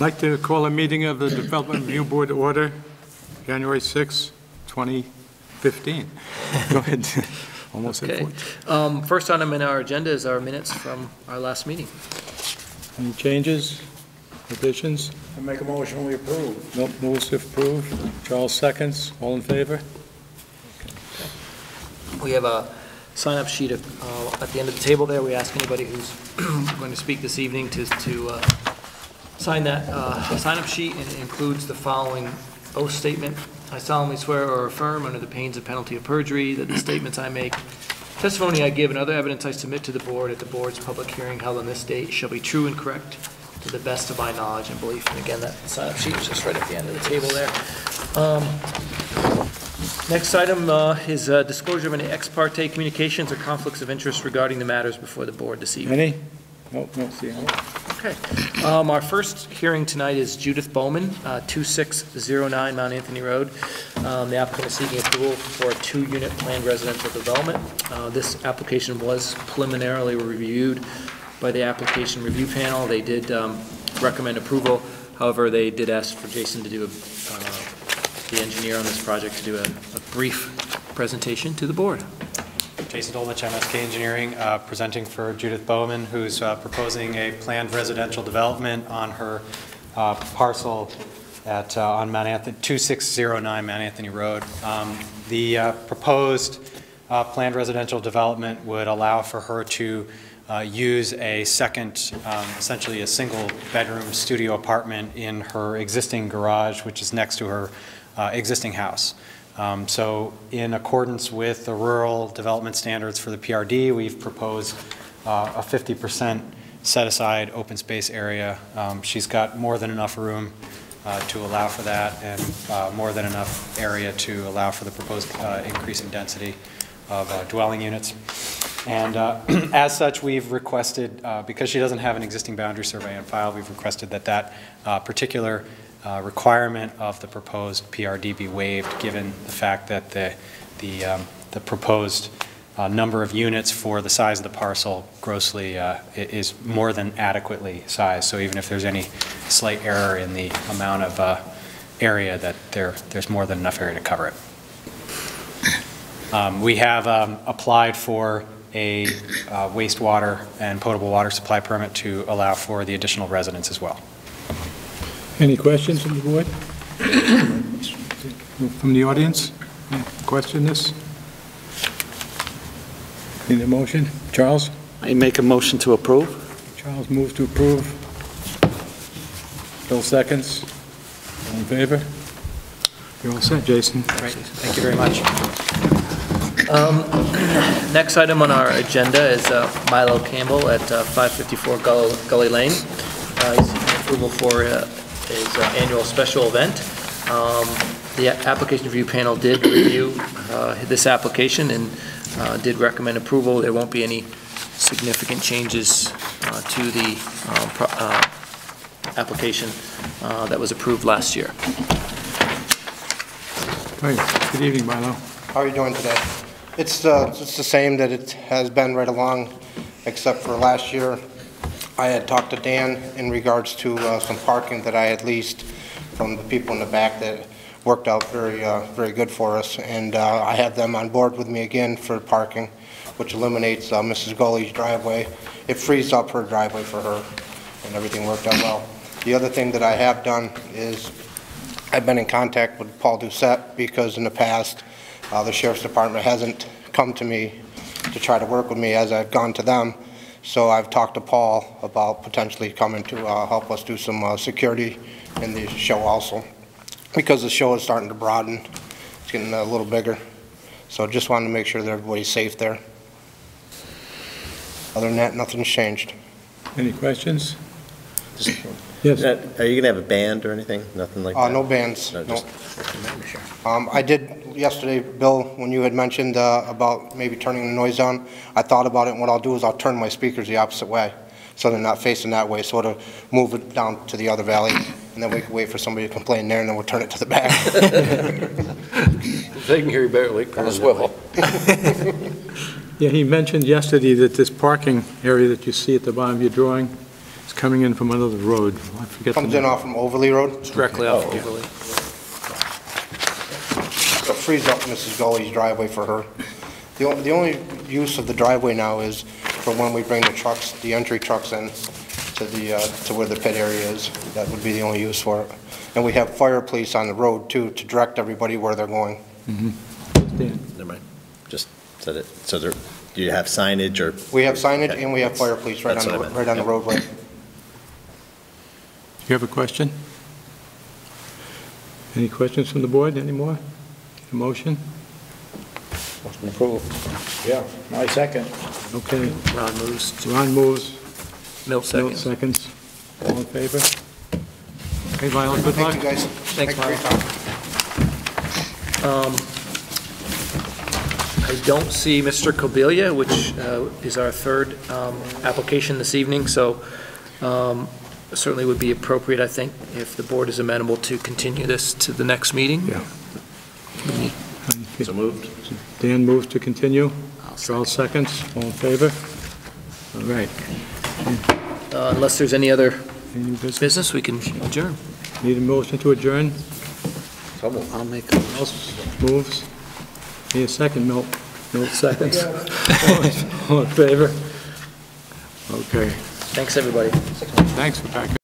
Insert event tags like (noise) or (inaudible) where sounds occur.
I'd like to call a meeting of the Development Review Board to order, January 6, 2015. Go ahead. (laughs) Almost Okay. Um, First item in our agenda is our minutes from our last meeting. Any changes, additions? I make a motion, we approve. Nope, moves to approve. Charles seconds. All in favor? We have a sign-up sheet uh, at the end of the table there. We ask anybody who's (clears throat) going to speak this evening to, to uh, sign that uh, sign-up sheet, and it includes the following oath statement. I solemnly swear or affirm, under the pains and penalty of perjury, that the statements I make, testimony I give, and other evidence I submit to the board at the board's public hearing held on this date shall be true and correct to the best of my knowledge and belief. And again, that sign-up sheet is just right at the end of the table there. Um, Next item uh, is uh, disclosure of any ex parte communications or conflicts of interest regarding the matters before the board this evening. Any? Nope, don't see any. Okay. Um, Our first hearing tonight is Judith Bowman, uh, 2609 Mount Anthony Road. Um, The applicant is seeking approval for a two-unit planned residential development. Uh, This application was preliminarily reviewed by the application review panel. They did um, recommend approval. However, they did ask for Jason to do, a uh, the engineer on this project, to do a a brief presentation to the board. Jason Dolmetsch, MSK Engineering, uh, presenting for Judith Bowman, who's uh, proposing a planned residential development on her uh, parcel at, uh, on Mount Anthony, 2609 Mount Anthony Road. Um, The uh, proposed uh, planned residential development would allow for her to use a second, um, essentially a single-bedroom studio apartment in her existing garage, which is next to her uh, existing house. Um, So in accordance with the rural development standards for the PRD, we've proposed uh, a 50% set-aside open space area. Um, She's got more than enough room uh, to allow for that, and uh, more than enough area to allow for the proposed uh, increase in density of uh, dwelling units. And uh, (clears throat) as such, we've requested, uh, because she doesn't have an existing boundary survey on file, we've requested that that uh, particular uh, requirement of the proposed PRD be waived, given the fact that the, the, um, the proposed uh, number of units for the size of the parcel grossly uh, is more than adequately sized. So even if there's any slight error in the amount of area, that there, there's more than enough area to cover it. Um, We have um, applied for a uh, wastewater and potable water supply permit to allow for the additional residents as well. Any questions from the board? From the audience? Question this? Need a motion? Charles? I make a motion to approve. Charles moves to approve. Bill seconds. All in favor? You're all set, Jason. Great, thank you very much. Um, (clears throat) Next item on our agenda is uh, Milo Campbell at uh, 554 Gull- Gully Lane. Uh, He's seeking approval for uh, his uh, annual special event. Um, The application review panel did review uh, this application and uh, did recommend approval. There won't be any significant changes uh, to the um, pro- uh, application uh, that was approved last year. Hi, good evening, Milo. How are you doing today? It's, it's the same that it has been right along, except for last year. I had talked to Dan in regards to uh, some parking that I had leased from the people in the back that worked out very, uh, very good for us. And uh, I have them on board with me again for parking, which eliminates uh, Mrs. Gully's driveway. It frees up her driveway for her, and everything worked out well. The other thing that I have done is I've been in contact with Paul Doucette because in the past, uh, the sheriff's department hasn't come to me to try to work with me as I've gone to them. So I've talked to Paul about potentially coming to uh, help us do some uh, security in the show also. Because the show is starting to broaden, it's getting a little bigger. So just wanted to make sure that everybody's safe there. Other than that, nothing's changed. Any questions? Just- Yes. Uh, Are you going to have a band or anything? Nothing like that? Uh, no bands, No, no. just- Um, I did yesterday, Bill, when you had mentioned uh, about maybe turning the noise down, I thought about it, and what I'll do is I'll turn my speakers the opposite way, so they're not facing that way, so it'll move it down to the other valley, and then we can wait for somebody to complain there, and then we'll turn it to the back. (laughs) They can hear you better, like, on a swivel. Yeah, he mentioned yesterday that this parking area that you see at the bottom of your drawing, It's coming in from another road. I forget the Comes in name. off from Overly Road, Directly off Overly. so it frees up Mrs. Gully's driveway for her. The on- the only use of the driveway now is for when we bring the trucks, the entry trucks in to the, uh, to where the pit area is. That would be the only use for it. And we have fire police on the road, too, to direct everybody where they're going. Dan. Never mind. Just said it. So there, do you have signage or? We have signage and we have fire police right That's on, the what I meant. right on the roadway. You have a question? Any questions from the board anymore? A motion? Motion approved. Yeah, my second. Okay, Ron moves, Ron moves, Milt Milt seconds. seconds. All in favor? Okay, Violet, good luck. Thank you, guys. Thanks, for your Myla. time. Um, I don't see Mr. Cobelia, which uh, is our third um, application this evening, so um, certainly would be appropriate, I think, if the board is amenable to continue this to the next meeting. Yeah. So moved. Dan moves to continue. Charles seconds. All in favor? All right. Uh, Unless there's any other Any business? business, we can adjourn. Need a motion to adjourn? I'll make a Mouse moves. Need a second, Milt. Milt seconds. (laughs) All in favor? Okay. Thanks, everybody. Thanks, Rebecca.